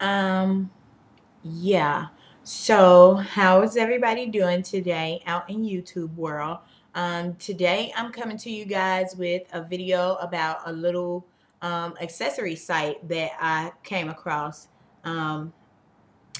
Um, yeah. So, how is everybody doing today out in YouTube world? Um, today I'm coming to you guys with a video about a little um, accessory site that I came across. Um,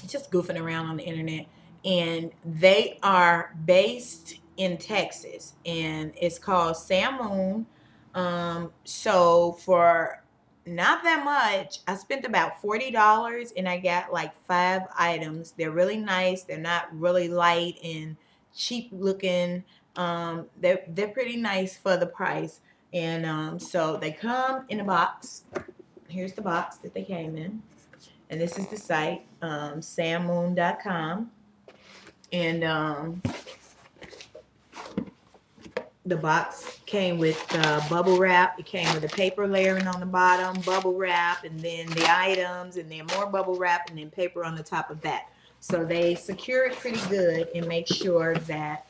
just goofing around on the internet, and they are based in Texas, and it's called Sam Moon. Um, so for not that much. I spent about $40 and I got like five items. They're really nice. They're not really light and cheap looking. Um, they're, they're pretty nice for the price. And um, so they come in a box. Here's the box that they came in. And this is the site, um, sammoon.com. And um, the box came with uh, bubble wrap. It came with a paper layering on the bottom, bubble wrap, and then the items, and then more bubble wrap, and then paper on the top of that. So they secure it pretty good and make sure that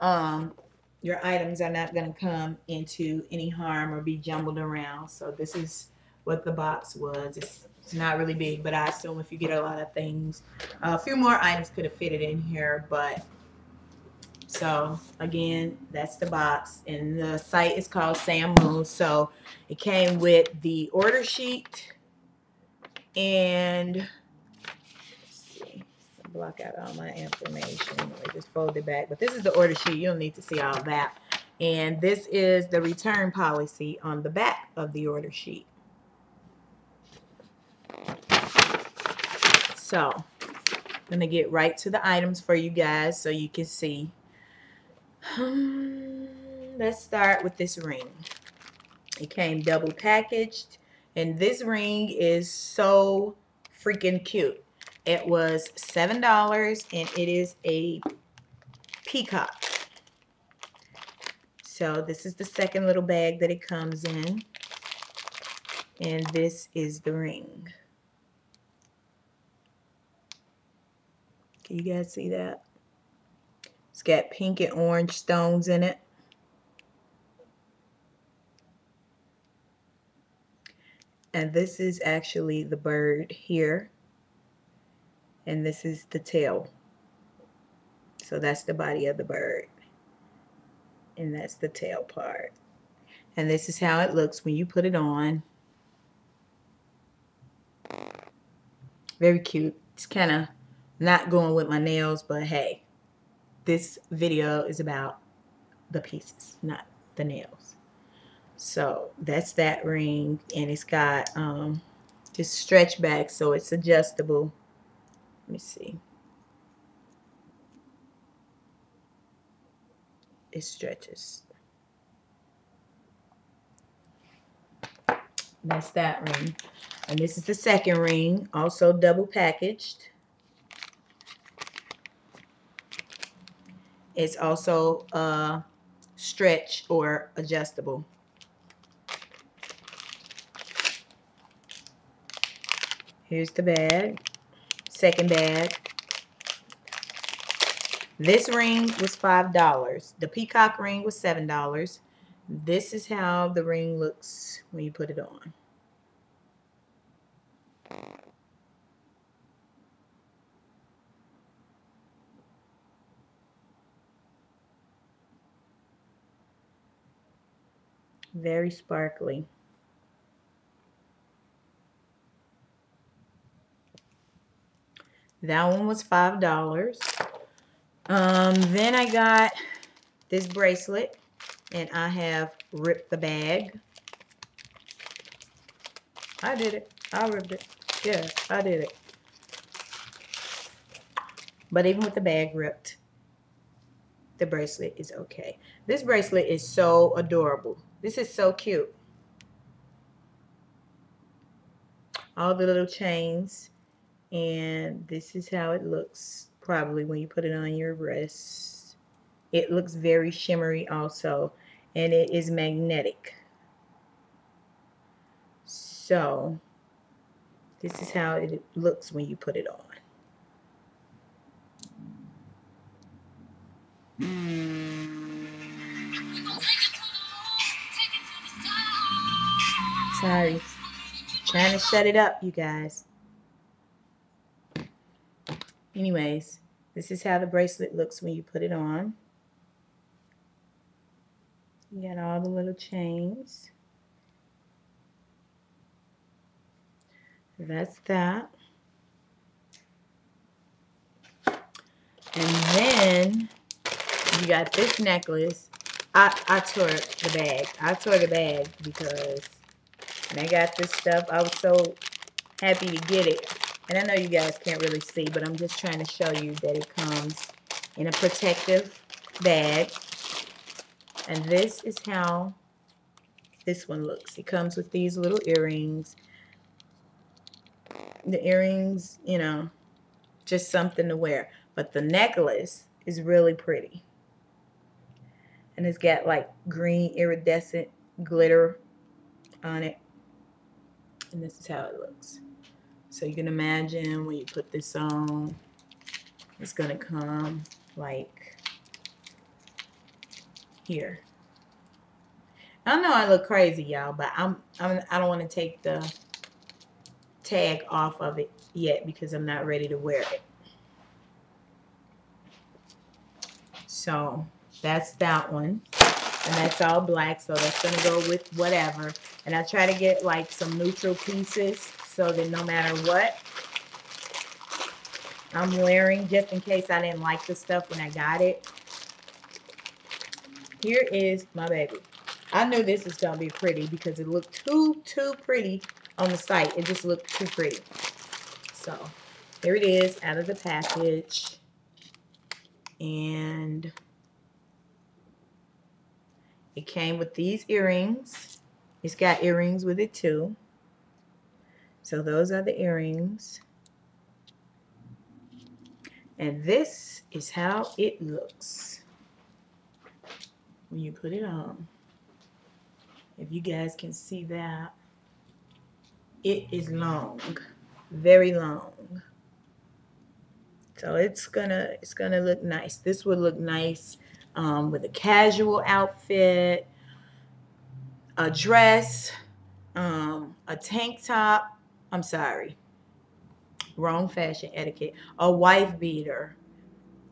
um, your items are not going to come into any harm or be jumbled around. So this is what the box was. It's, it's not really big, but I assume if you get a lot of things, a few more items could have fitted in here, but so again, that's the box. And the site is called Sam Moon. So it came with the order sheet and see, block out all my information. Just fold it back. But this is the order sheet. You don't need to see all that. And this is the return policy on the back of the order sheet. So I'm going to get right to the items for you guys so you can see um, let's start with this ring. It came double packaged. And this ring is so freaking cute. It was $7 and it is a peacock. So this is the second little bag that it comes in. And this is the ring. Can you guys see that? It's got pink and orange stones in it. And this is actually the bird here. And this is the tail. So that's the body of the bird. And that's the tail part. And this is how it looks when you put it on. Very cute. It's kind of not going with my nails, but hey this video is about the pieces, not the nails. So that's that ring and it's got um, this stretch back so it's adjustable. Let me see. It stretches. That's that ring. And this is the second ring, also double packaged. It's also uh, stretch or adjustable. Here's the bag. Second bag. This ring was $5. The peacock ring was $7. This is how the ring looks when you put it on. Very sparkly. That one was $5. Um, then I got this bracelet and I have ripped the bag. I did it. I ripped it. Yeah, I did it. But even with the bag ripped, the bracelet is okay. This bracelet is so adorable. This is so cute. All the little chains. And this is how it looks probably when you put it on your wrist. It looks very shimmery also. And it is magnetic. So, this is how it looks when you put it on. Hmm. Sorry. trying to shut it up, you guys. Anyways, this is how the bracelet looks when you put it on. You got all the little chains. That's that. And then you got this necklace. I, I tore the bag. I tore the bag because when I got this stuff, I was so happy to get it. And I know you guys can't really see, but I'm just trying to show you that it comes in a protective bag. And this is how this one looks. It comes with these little earrings. The earrings, you know, just something to wear. But the necklace is really pretty. And it's got like green iridescent glitter on it. And this is how it looks. So you can imagine when you put this on, it's going to come like here. I know I look crazy, y'all, but I'm, I'm I don't want to take the tag off of it yet because I'm not ready to wear it. So that's that one. And that's all black, so that's going to go with whatever. And I try to get like some neutral pieces so that no matter what I'm wearing, just in case I didn't like the stuff when I got it. Here is my baby. I knew this was going to be pretty because it looked too, too pretty on the site. It just looked too pretty. So, here it is out of the package. And it came with these earrings. It's got earrings with it too. So those are the earrings. And this is how it looks when you put it on. If you guys can see that, it is long, very long. So it's gonna it's gonna look nice. This would look nice um, with a casual outfit, a dress, um, a tank top. I'm sorry, wrong fashion etiquette. A wife beater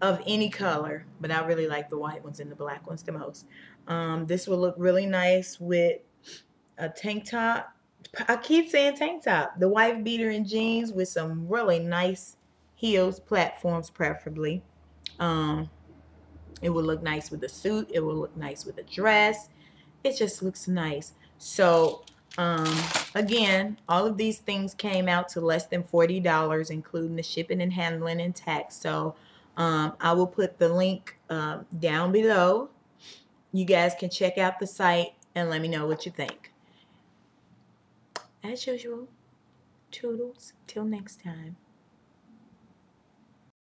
of any color, but I really like the white ones and the black ones the most. Um, this will look really nice with a tank top. I keep saying tank top. The wife beater and jeans with some really nice heels, platforms preferably. Um, it will look nice with a suit. It will look nice with a dress. It just looks nice. So, um, again, all of these things came out to less than $40, including the shipping and handling and tax. So, um, I will put the link um, down below. You guys can check out the site and let me know what you think. As usual, toodles. Till next time.